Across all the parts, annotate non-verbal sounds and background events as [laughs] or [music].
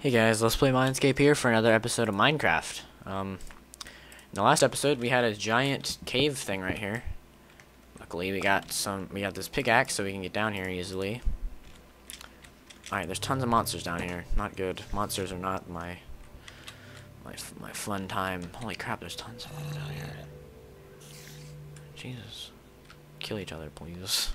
Hey guys, let's play Mindscape here for another episode of Minecraft. Um, in the last episode, we had a giant cave thing right here. Luckily, we got some. We got this pickaxe, so we can get down here easily. All right, there's tons of monsters down here. Not good. Monsters are not my my my fun time. Holy crap, there's tons of them down here. Jesus, kill each other, please.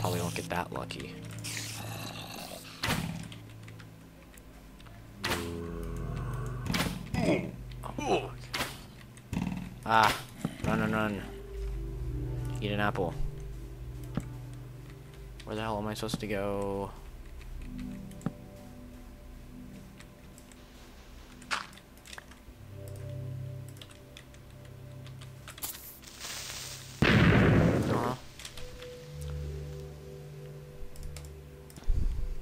Probably won't get that lucky. Ah, run, run, run. Eat an apple. Where the hell am I supposed to go?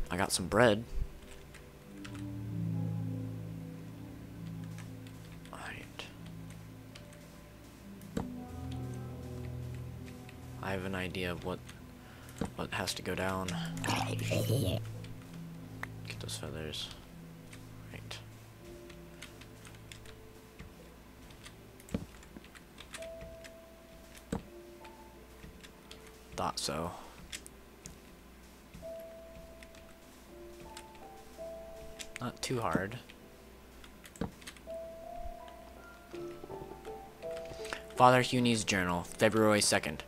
I got some bread. Idea of what what has to go down. Get those feathers. Right. Thought so. Not too hard. Father Hughnie's journal, February 2nd.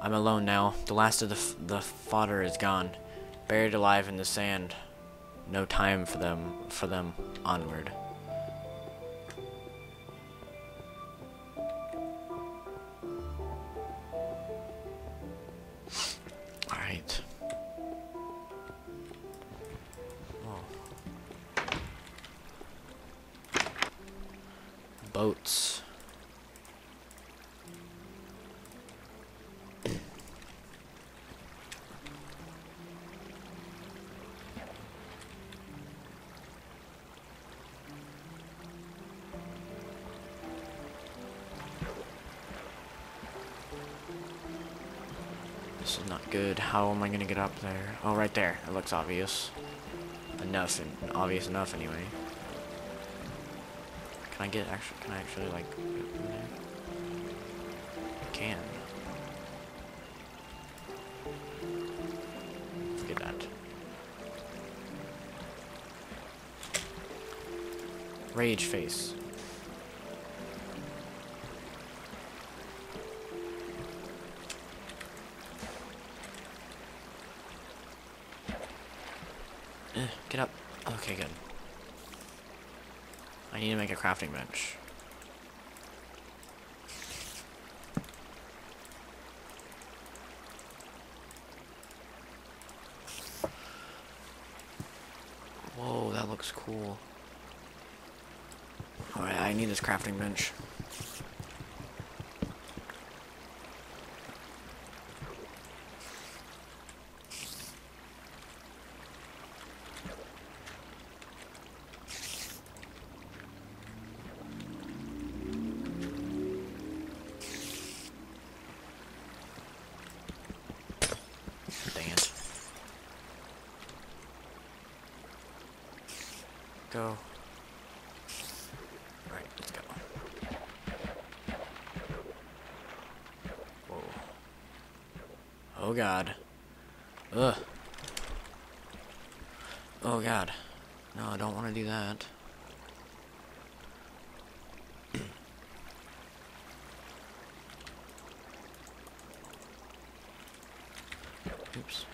I'm alone now. The last of the, the fodder is gone. Buried alive in the sand. No time for them, for them. Onward. Alright. Oh. Boats. This is not good. How am I gonna get up there? Oh, right there. It looks obvious. Enough, and obvious enough anyway. Can I get actually? Can I actually like? I can. That. Rage face. Eh, get up. Okay, good. I need to make a crafting bench. Whoa, that looks cool. Alright, I need this crafting bench. Dang it. Go. Right, let's go. Whoa. Oh god. Ugh. Oh god. No, I don't want to do that. Oops.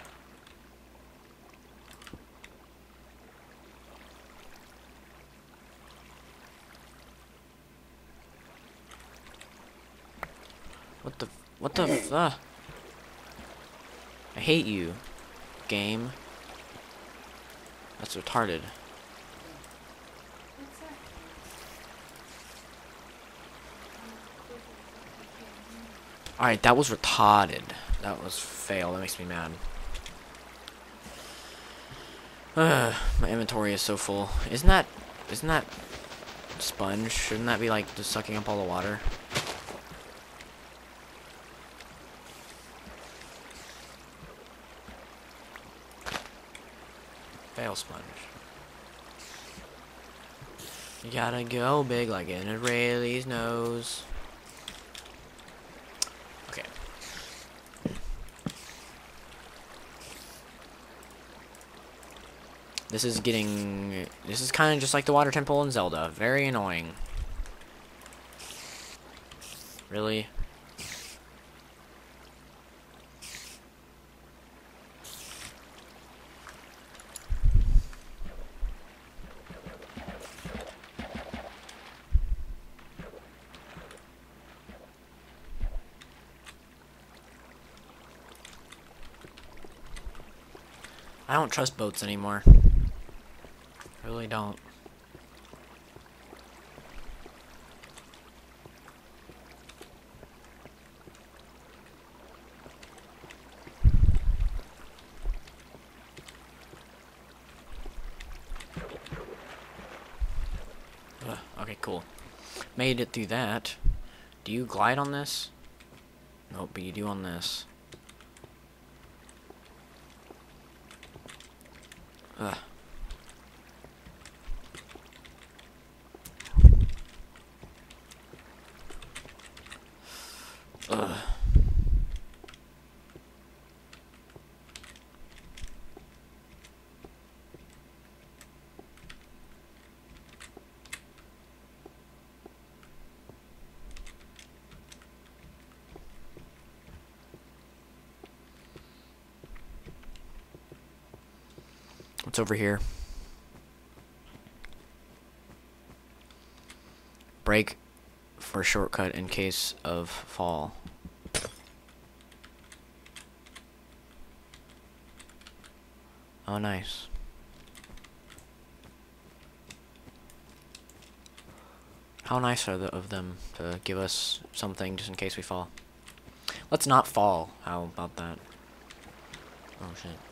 What the? What the? f- Uh? I hate you, game. That's retarded. Alright, that was retarded. That was fail. That makes me mad. Ugh, [sighs] my inventory is so full. Isn't that... Isn't that... Sponge? Shouldn't that be, like, just sucking up all the water? Fail sponge. You gotta go big like an Israeli's nose. This is getting... This is kind of just like the water temple in Zelda. Very annoying. Really? I don't trust boats anymore. Really don't. Okay, cool. Made it through that. Do you glide on this? Nope, but you do on this. Ugh. Ugh. What's over here? Break for shortcut in case of fall. Oh, nice. How nice are the, of them to give us something just in case we fall. Let's not fall. How about that? Oh, shit.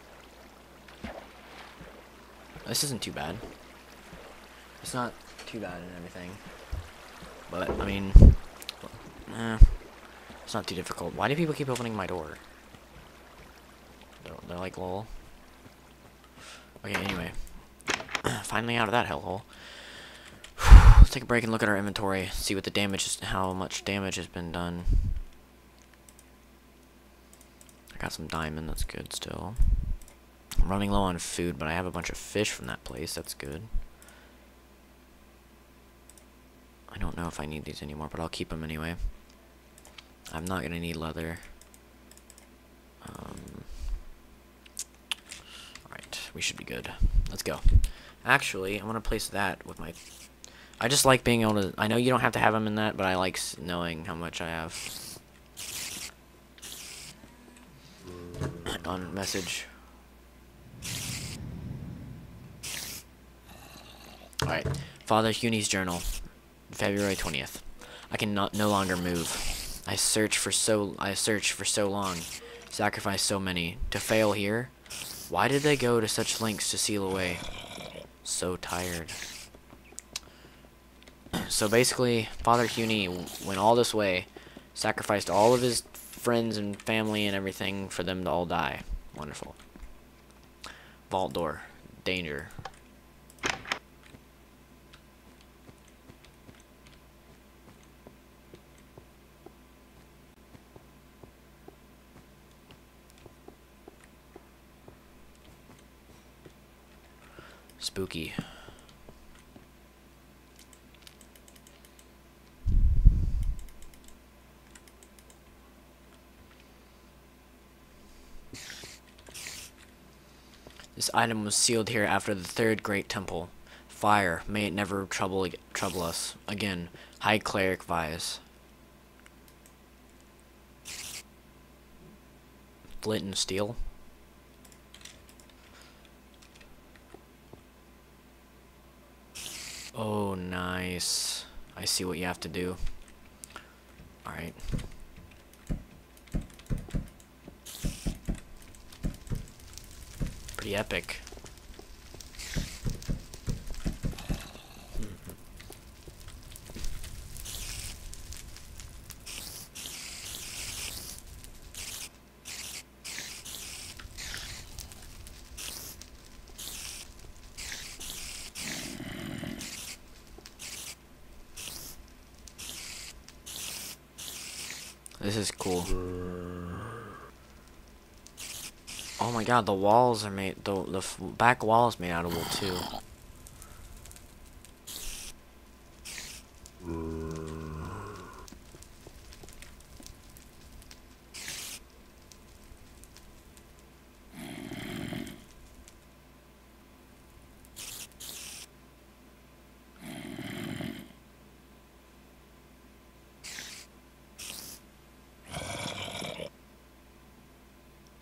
This isn't too bad. It's not too bad and everything. But, I mean, eh, it's not too difficult. Why do people keep opening my door? They're, they're like, lol. Okay, anyway. [clears throat] Finally out of that hellhole. Let's take a break and look at our inventory. See what the damage is, how much damage has been done. I got some diamond, that's good still. I'm running low on food, but I have a bunch of fish from that place. That's good. I don't know if I need these anymore, but I'll keep them anyway. I'm not going to need leather. Um, Alright, we should be good. Let's go. Actually, I'm going to place that with my... I just like being able to... I know you don't have to have them in that, but I like knowing how much I have. [clears throat] On message. Alright. Father Huni's journal. February 20th. I can no longer move. I search for so I searched for so long, sacrificed so many to fail here. Why did they go to such lengths to seal away? So tired. So basically, Father Huni went all this way, sacrificed all of his friends and family and everything for them to all die. Wonderful. Vault door. Danger. Spooky. This item was sealed here after the third great temple. Fire, may it never trouble trouble us. Again, High Cleric Vyas. Flint and steel. Oh, nice. I see what you have to do. Alright. Pretty epic. This is cool. Oh my god, the walls are made, the, the back wall is made out of wool too.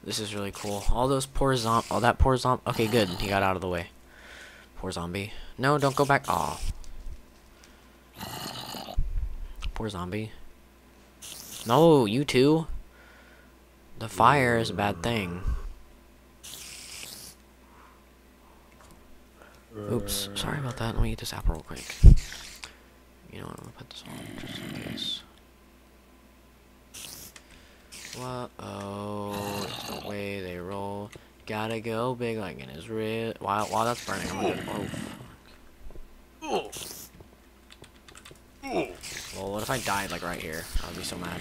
This is really cool. All those poor zom- all that poor zom- Okay, good. He got out of the way. Poor zombie. No, don't go back. Aw. Poor zombie. No, you too. The fire is a bad thing. Oops, sorry about that. Let me eat this apple real quick. You know what, I'm gonna put this on just in case. What? Oh, it's the way they roll. Gotta go big like in his rib. While, that's burning, gonna. Oh. Well, what if I died like right here? I'd be so mad.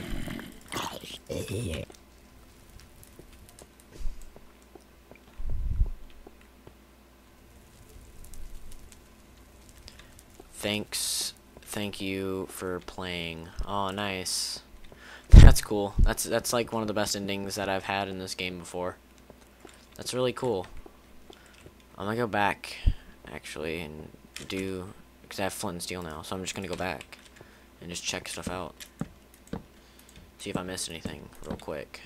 Thanks. Thank you for playing. Oh, nice. That's cool. That's that's like one of the best endings that I've had in this game before. That's really cool. I'm gonna go back, actually, and do because I have flint and steel now. So I'm just gonna go back and just check stuff out. See if I missed anything real quick.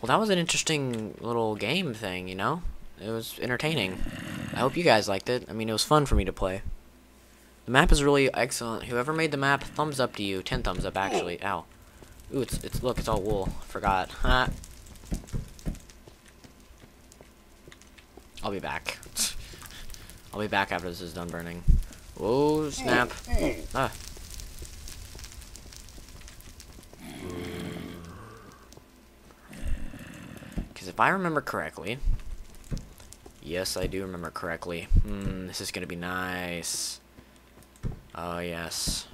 Well, that was an interesting little game thing, you know? It was entertaining. I hope you guys liked it. I mean, it was fun for me to play. The map is really excellent. Whoever made the map, thumbs up to you. Ten thumbs up, actually. Ow. Ooh, it's, it's look, it's all wool. Forgot. Ha. I'll be back. [laughs] I'll be back after this is done burning. Whoa, snap. Ah. Because if I remember correctly, yes, I do remember correctly. Hmm, this is gonna be nice. Oh, yes.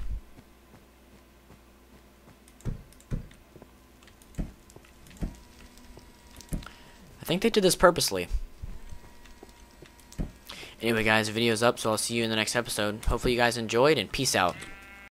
I think they did this purposely. Anyway, guys, the video's up, so I'll see you in the next episode. Hopefully you guys enjoyed, and peace out.